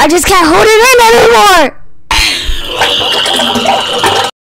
I just can't hold it in anymore.